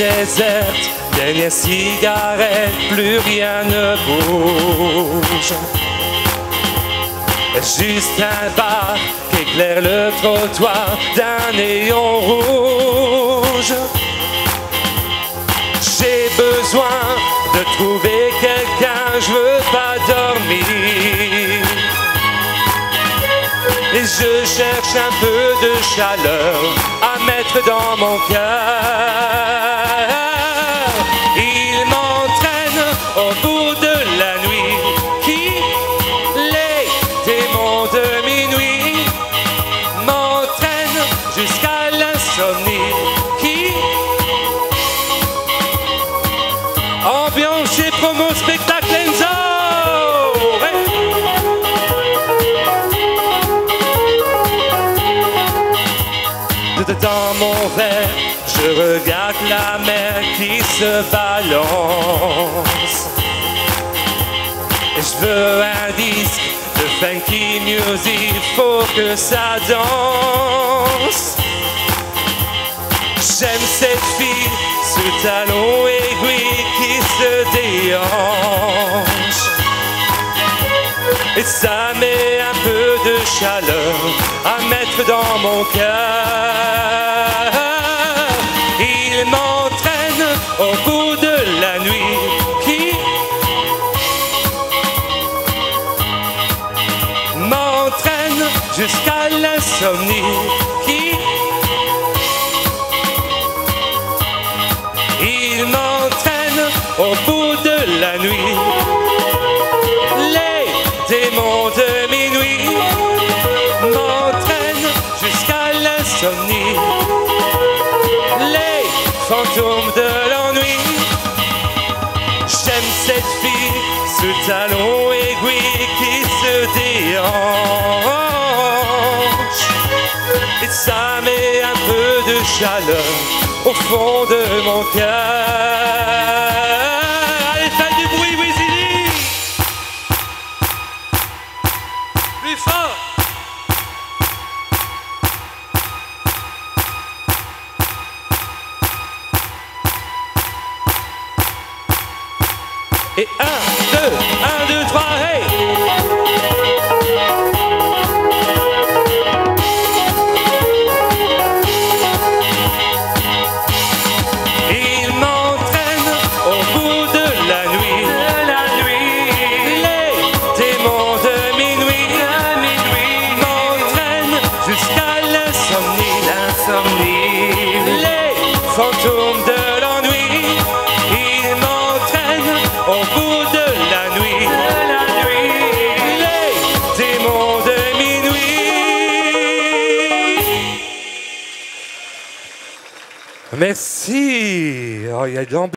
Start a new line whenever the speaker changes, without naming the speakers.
déserte, dernière cigarette, plus rien ne bouge. Juste un bar qui éclaire le trottoir d'un néon rouge. J'ai besoin de trouver quelqu'un, je veux pas Et je cherche un peu de chaleur à mettre dans mon cœur. Il m'entraîne au bout de la nuit qui les démons de minuit m'entraînent jusqu'à Dans mon verre, je regarde la mer qui se balance. Je veux un disque de funky music, faut que ça danse. J'aime cette fille, ce talon aiguille qui se déhanche. Et ça chaleur à mettre dans mon cœur. Il m'entraîne au bout de la nuit. Qui m'entraîne jusqu'à l'insomnie. Qui il m'entraîne au bout de la nuit les fantômes de l'ennui J'aime cette fille, ce talon aiguille qui se déhanche. Et ça met un peu de chaleur au fond de mon cœur. Et un, deux, un, deux, trois, hey Merci. Oh, il y a.